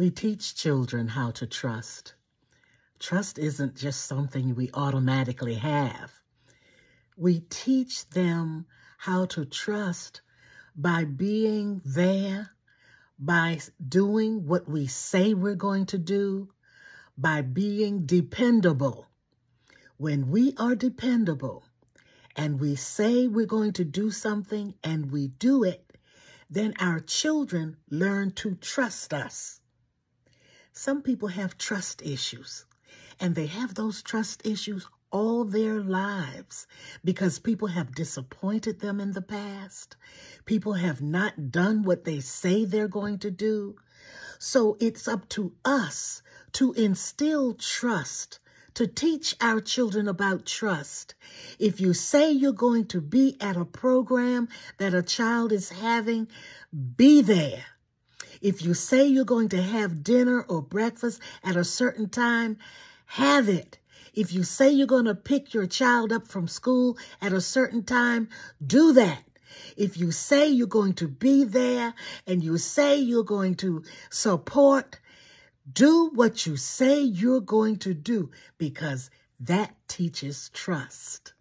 We teach children how to trust. Trust isn't just something we automatically have. We teach them how to trust by being there, by doing what we say we're going to do, by being dependable. When we are dependable and we say we're going to do something and we do it, then our children learn to trust us. Some people have trust issues, and they have those trust issues all their lives because people have disappointed them in the past. People have not done what they say they're going to do. So it's up to us to instill trust, to teach our children about trust. If you say you're going to be at a program that a child is having, be there. If you say you're going to have dinner or breakfast at a certain time, have it. If you say you're going to pick your child up from school at a certain time, do that. If you say you're going to be there and you say you're going to support, do what you say you're going to do because that teaches trust.